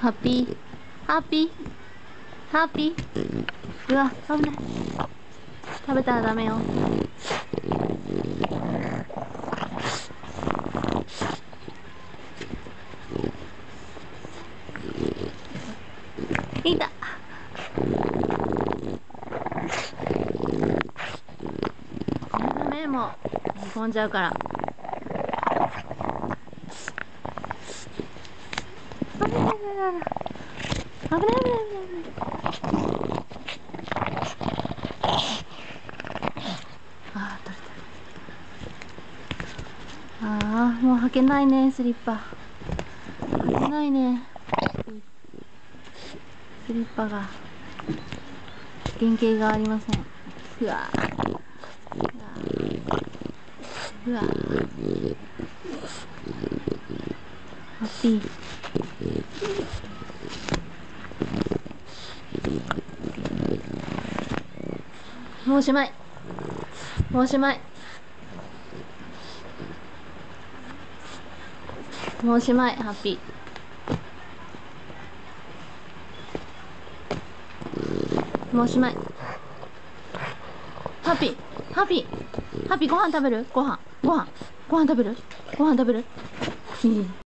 ハッピーハッピーハッピーうわ危ない食べたらダメよいたダメもう飛んじゃうから危ない危ない危ない危ない危ない危ない危ないあ取れたあーもう履けないね。スリッパ履けないねスリッパが原型がありません。うわ。うわ。ハッピー。もうおしまい。もうおしまい。もうおしまいハッピー。もうおしまい。ハッピー。ハッピー。ハッピーご飯食べる？ご飯。ご飯。ご飯食べる？ご飯食べる？いい。